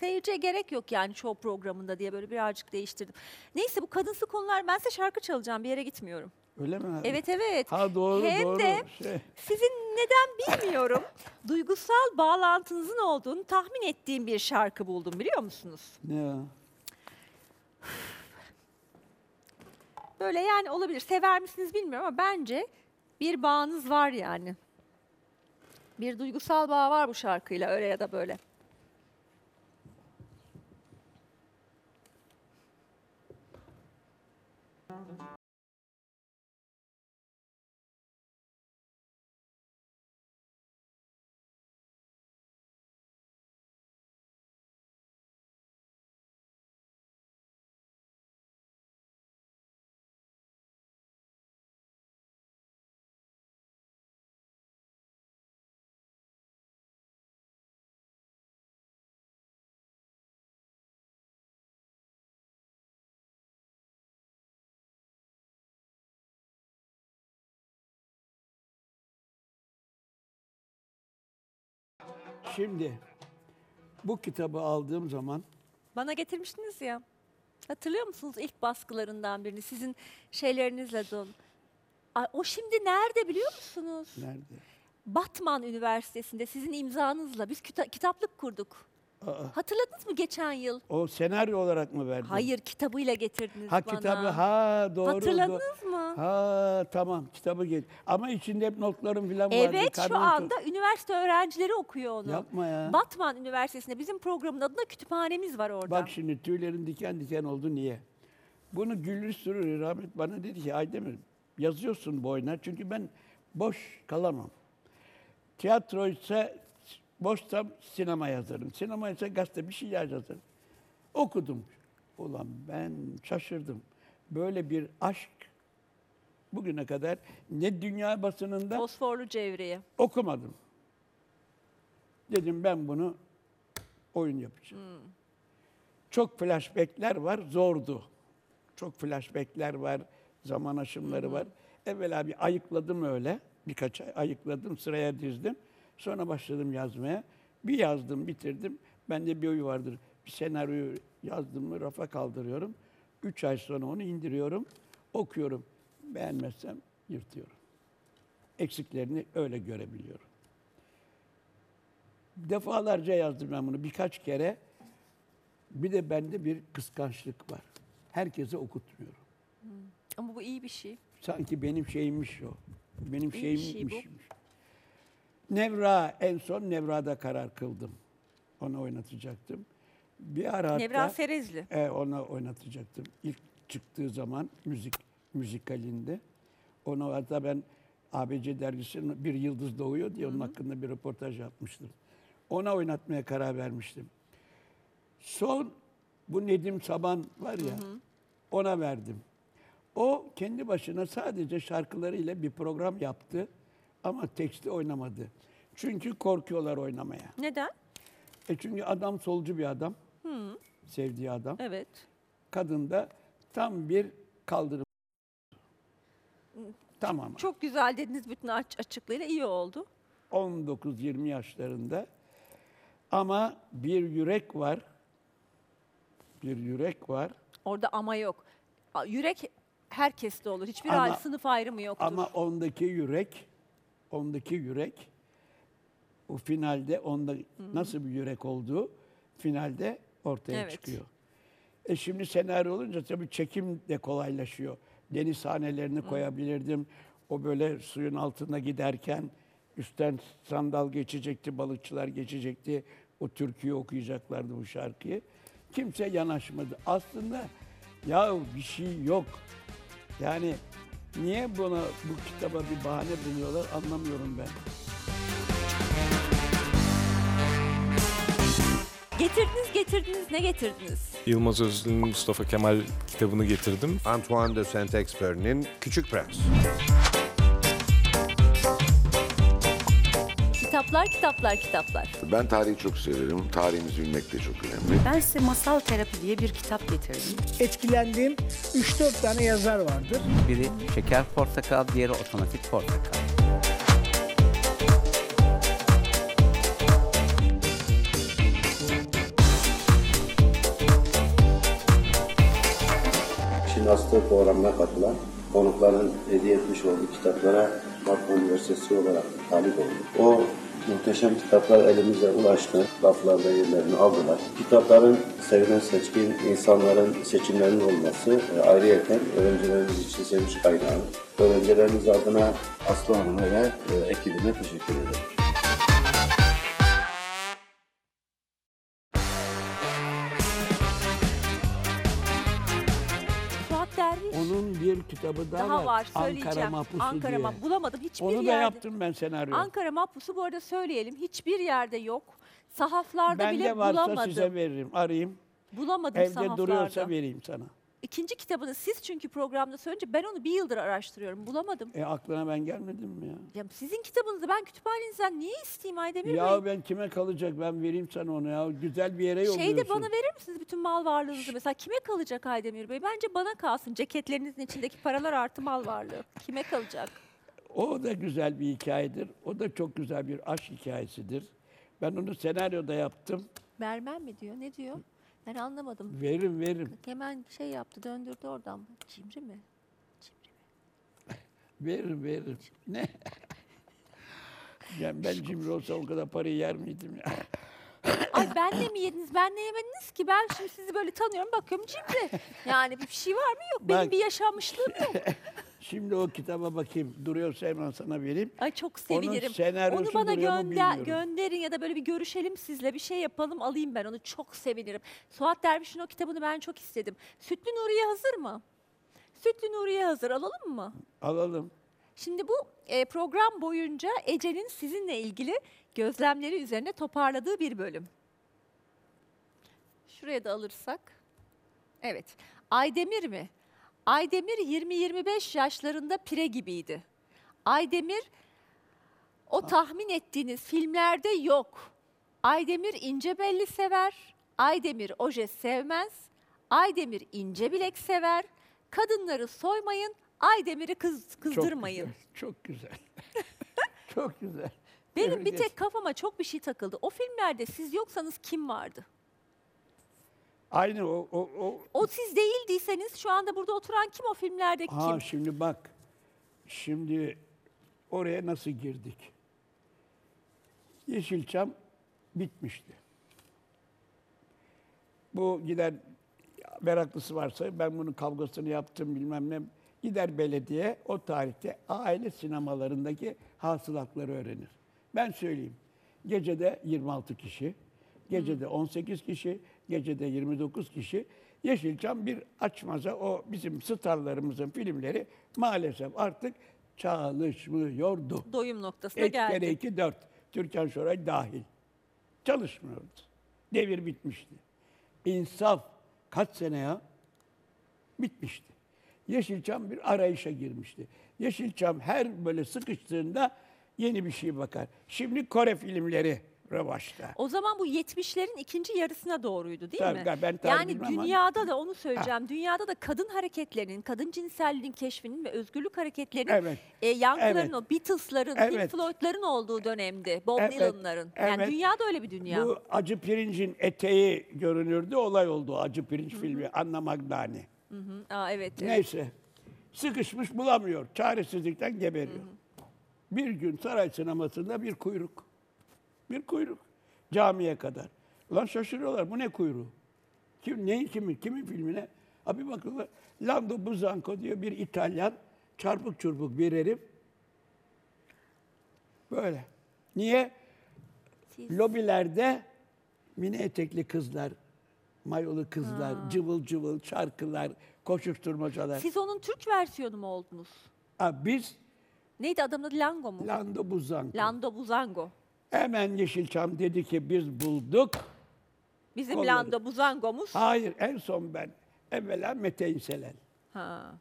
Seyirciye gerek yok yani çoğu programında diye böyle birazcık değiştirdim. Neyse bu kadınsı konular ben size şarkı çalacağım bir yere gitmiyorum. Öyle mi? abi? Evet evet. Ha doğru Hem doğru. de Şey, sizin neden bilmiyorum duygusal bağlantınızın olduğunu tahmin ettiğim bir şarkı buldum biliyor musunuz? ne ya? Böyle yani olabilir. Sever misiniz bilmiyorum ama bence bir bağınız var yani. Bir duygusal bağ var bu şarkıyla öyle ya da böyle. Şimdi bu kitabı aldığım zaman Bana getirmiştiniz ya. Hatırlıyor musunuz ilk baskılarından birini? Sizin şeylerinizle dolu. Ay, o şimdi nerede biliyor musunuz? nerede? Batman Üniversitesi'nde sizin imzanızla biz kita- kitaplık kurduk. Aa, Hatırladınız mı geçen yıl? o senaryo olarak mı verdin? Hayır kitabıyla getirdiniz Ha bana. kitabı ha doğru. Hatırladınız doğru. mı? Ha tamam kitabı gel. Ama içinde hep notlarım falan vardı. Evet şu anda tok. üniversite öğrencileri okuyor onu. Yapma ya. Batman Üniversitesi'nde bizim programın adına kütüphanemiz var orada. Bak şimdi tüylerin diken diken oldu niye? Bunu Güllü Sürür rahmet bana dedi ki Aydemir yazıyorsun boyuna çünkü ben boş kalamam. Tiyatro ise boşsam sinema yazarım. Sinema ise gazete bir şey yazarım. Okudum. Ulan ben şaşırdım. Böyle bir aşk bugüne kadar ne dünya basınında Fosforlu Cevriye. okumadım. Dedim ben bunu oyun yapacağım. Çok flashbackler var, zordu. Çok flashbackler var, zaman aşımları var. Evvela bir ayıkladım öyle. Birkaç ay ayıkladım, sıraya dizdim. Sonra başladım yazmaya. Bir yazdım, bitirdim. Bende bir huyu vardır. Bir senaryoyu yazdım mı rafa kaldırıyorum. Üç ay sonra onu indiriyorum, okuyorum. Beğenmezsem yırtıyorum. Eksiklerini öyle görebiliyorum. Defalarca yazdım ben bunu birkaç kere. Bir de bende bir kıskançlık var. Herkese okutmuyorum. Ama bu iyi bir şey. Sanki benim şeyimmiş o. Benim İyi bir şeyimmiş. şey Nevra en son Nevra'da karar kıldım. Onu oynatacaktım. Bir ara hatta Nevra Serezli. e, onu oynatacaktım. İlk çıktığı zaman müzik müzikalinde. Onu hatta ben ABC dergisinin bir yıldız doğuyor diye onun hakkında bir röportaj yapmıştım. Ona oynatmaya karar vermiştim. Son bu Nedim Saban var ya ona verdim. O kendi başına sadece şarkılarıyla bir program yaptı ama teksti oynamadı. Çünkü korkuyorlar oynamaya. Neden? E çünkü adam solcu bir adam. Sevdiği adam. Evet. Kadın da tam bir kaldırım. Tamam. Çok güzel dediniz bütün aç- açıklığıyla iyi oldu. 19-20 yaşlarında. Ama bir yürek var. Bir yürek var. Orada ama yok. Yürek herkeste olur. Hiçbir Ama- ayrı sınıf ayrımı yoktur. Ama ondaki yürek, ondaki yürek, o finalde onda nasıl bir yürek olduğu finalde ortaya Evet. çıkıyor. E şimdi senaryo olunca tabii çekim de kolaylaşıyor. Deniz sahnelerini koyabilirdim. O böyle suyun altında giderken üstten sandal geçecekti, balıkçılar geçecekti. O türküyü okuyacaklardı bu şarkıyı. Kimse yanaşmadı. Aslında ya bir şey yok. Yani niye buna bu kitaba bir bahane buluyorlar anlamıyorum ben. Getirdiniz getirdiniz ne getirdiniz? Yılmaz Özlü'nün Mustafa Kemal kitabını getirdim. Antoine de Saint-Exupéry'nin Küçük Prens. Kitaplar, kitaplar, kitaplar. Ben tarihi çok severim. Tarihimizi bilmek de çok önemli. Ben size Masal Terapi diye bir kitap getirdim. etkilendiğim 3-4 tane yazar vardır. Biri şeker portakal, diğeri otomatik portakal. Şimdi astığı programına katılan konukların hediye etmiş olduğu kitaplara Marmara Üniversitesi olarak talip olduk. O muhteşem kitaplar elimize ulaştı. Raflarda yerlerini aldılar. Kitapların sevilen seçkin insanların seçimlerinin olması e, ayrıyeten öğrencilerimiz için sevinç kaynağı. Öğrencilerimiz adına Aslı Hanım'a ve e, ekibine teşekkür ederim. Bir kitabı daha, Daha var Ankara söyleyeceğim. Mahpusu Ankara diye. Bulamadım hiçbir Onu da yerde. yaptım ben senaryo. Ankara Mahpusu bu arada söyleyelim hiçbir yerde yok. Sahaflarda bile Bende varsa bulamadım. size veririm. Arayayım. Bulamadım Evde sahaflarda. duruyorsa vereyim sana. İkinci kitabını siz çünkü programda söyleyince ben onu bir yıldır araştırıyorum. Bulamadım. E aklına ben gelmedim mi ya? Ya sizin kitabınızı ben kütüphanenizden niye isteyeyim Aydemir Ya Bey? ben kime kalacak ben vereyim sana onu ya. Güzel bir yere yolluyorsun. Şey de bana verir misiniz bütün mal varlığınızı mesela? Kime kalacak Aydemir Bey? Bence bana kalsın. Ceketlerinizin içindeki paralar artı mal varlığı. Kime kalacak? O da güzel bir hikayedir. O da çok güzel bir aşk hikayesidir. Ben onu senaryoda yaptım. Vermem mi diyor? Ne diyor? Ben anlamadım. Veririm veririm. Hemen şey yaptı, döndürdü oradan. Cimri mi? Veririm veririm. Ne? yani ben cimri olsa o kadar parayı yer miydim ya? Ay ben de mi yediniz? Ben de yemediniz ki. Ben şimdi sizi böyle tanıyorum, bakıyorum cimri. Yani bir şey var mı? Yok. Benim Bak. bir yaşanmışlığım yok. Şimdi o kitaba bakayım. Duruyorsa hemen sana vereyim. Ay çok Onun sevinirim. senaryosu Onu bana gönder, gönderin ya da böyle bir görüşelim sizle bir şey yapalım alayım ben onu çok sevinirim. Suat Derviş'in o kitabını ben çok istedim. Sütlü Nuriye hazır mı? Sütlü Nuriye hazır alalım mı? Alalım. Şimdi bu e, program boyunca Ece'nin sizinle ilgili gözlemleri üzerine toparladığı bir bölüm. Şuraya da alırsak. Evet. Aydemir mi? Aydemir 20-25 yaşlarında pire gibiydi. Aydemir o tahmin ettiğiniz filmlerde yok. Aydemir ince belli sever. Aydemir oje sevmez. Aydemir ince bilek sever. Kadınları soymayın. Aydemir'i kız, kızdırmayın. Çok güzel. Çok güzel. çok güzel. Benim bir tek kafama çok bir şey takıldı. O filmlerde siz yoksanız kim vardı? Aynı o, o, o O siz değildiyseniz şu anda burada oturan kim o filmlerde Ha kim? şimdi bak. Şimdi oraya nasıl girdik? Yeşilçam bitmişti. Bu gider meraklısı varsa ben bunun kavgasını yaptım bilmem ne. Gider belediye o tarihte aile sinemalarındaki hasılatları öğrenir. Ben söyleyeyim. Gecede 26 kişi, gecede 18 kişi, gecede 29 kişi. Yeşilçam bir açmaza o bizim starlarımızın filmleri maalesef artık çalışmıyordu. Doyum noktasına Et kere geldi. iki dört. Türkan Şoray dahil. Çalışmıyordu. Devir bitmişti. İnsaf kaç sene ya? Bitmişti. Yeşilçam bir arayışa girmişti. Yeşilçam her böyle sıkıştığında yeni bir şey bakar. Şimdi Kore filmleri revaçta. O zaman bu 70'lerin ikinci yarısına doğruydu değil Tabii, mi? ben tarih yani bilmem ama- dünyada da onu söyleyeceğim. Dünyada da kadın hareketlerinin, kadın cinselliğin keşfinin ve özgürlük hareketlerinin Evet. e, yankıların Evet. o Beatles'ların, Pink Evet. Floyd'ların olduğu dönemde, Bob Evet, Dylan'ların. Yani evet. dünyada öyle bir dünya. Bu acı pirincin eteği görünürdü. Olay oldu acı pirinç filmi. Anna Magdani. Hı, Aa, evet, evet. Neyse. Sıkışmış bulamıyor. Çaresizlikten geberiyor. Bir gün saray sinemasında bir kuyruk. Bir kuyruk. Camiye kadar. Ulan şaşırıyorlar. Bu ne kuyruğu? Kim, neyin kimi? Kimin filmine? Abi bakıyorlar. Lando Buzanco diyor bir İtalyan. Çarpık çurpuk bir herif. Böyle. Niye? Siz- Lobilerde mini etekli kızlar, mayolu kızlar, cıvıl cıvıl şarkılar, koşuşturmacalar. Siz onun Türk versiyonu mu oldunuz? Ha, biz Neydi adamın adı Lango mu? Lando Buzanco. Lando Buzango. Hemen Yeşilçam dedi ki biz bulduk. Bizim Kolladı. Lando Buzango'muz. Hayır en son ben. Evvela Mete İnselel. Ha.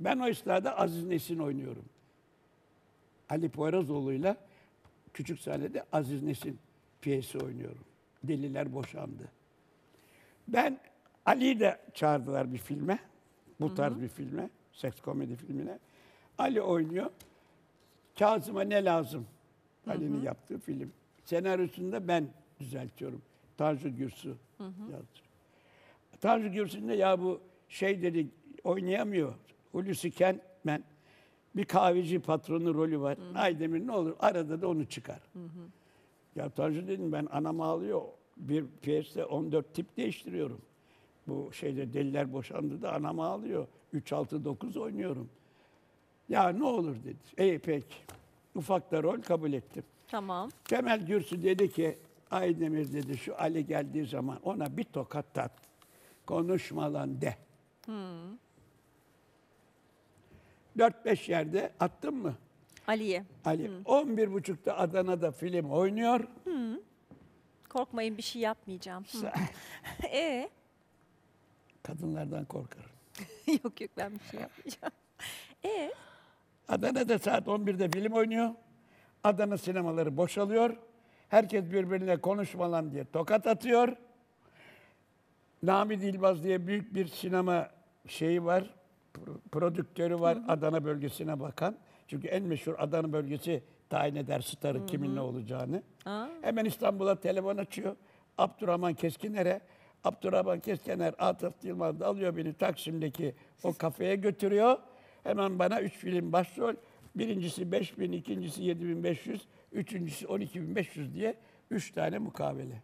Ben o esnada Aziz Nesin oynuyorum. Ali Poyrazoğlu'yla küçük sahnede Aziz Nesin piyesi oynuyorum. Deliler boşandı. Ben Ali'yi de çağırdılar bir filme. Bu tarz bir filme. Seks komedi filmine. Ali oynuyor. Kazım'a ne lazım? Ali'nin yaptığı film. Senaryosunu da ben düzeltiyorum. Tanju Gürsu yazdı. Tanju Gürsu'nun da ya bu şey dedi oynayamıyor. Hulusi Kentmen bir kahveci patronu rolü var. Aydemir ne olur arada da onu çıkar. Ya Tanju dedim ben anam ağlıyor. Bir piyeste 14 tip değiştiriyorum. Bu şeyde deliler boşandı da anam ağlıyor. 3-6-9 oynuyorum. Ya ne olur dedi. İyi peki. Ufak da rol kabul ettim. Tamam. Temel Gürsü dedi ki Aydemir dedi şu Ali geldiği zaman ona bir tokat tat. Konuşma lan de. Dört beş yerde attın mı Ali'ye. Ali? On bir buçukta Adana'da film oynuyor. Korkmayın bir şey yapmayacağım. Hı. e Kadınlardan korkarım. yok yok ben bir şey yapmayacağım. E Adana'da saat 11'de film oynuyor. Adana sinemaları boşalıyor. Herkes birbirine konuşma lan diye tokat atıyor. Nami Dilbaz diye büyük bir sinema şeyi var. pro- Prodüktörü var Adana bölgesine bakan. Çünkü en meşhur Adana bölgesi tayin eder starın kimin ne olacağını. Hemen İstanbul'a telefon açıyor. Abdurrahman Keskiner'e. Abdurrahman Keskiner Atıf Yılmaz alıyor beni Taksim'deki o kafeye götürüyor. Hemen bana üç film başrol. Birincisi 5000, ikincisi 7500, üçüncüsü 12500 diye üç tane mukavele.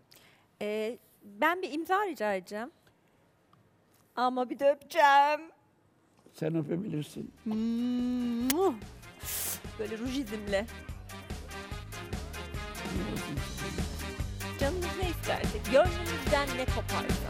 e, ben bir imza rica edeceğim. Ama bir de öpeceğim. Sen öpebilirsin. Muah! Böyle ruj izimle. Canınız ne isterse, gönlünüzden ne koparsa.